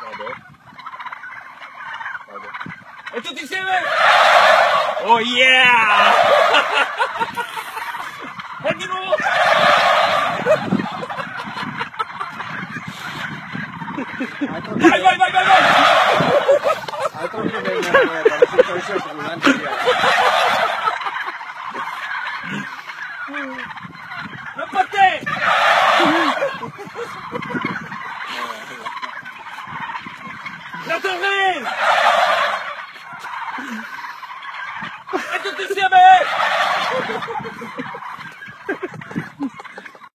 Vado. Vado. E tutti insieme! Oh yeah! e di nuovo! Vai, vai, vai, vai, vai! Altro problema non è la situazione accumulante via. Non Eu também! É tudo de cima, é!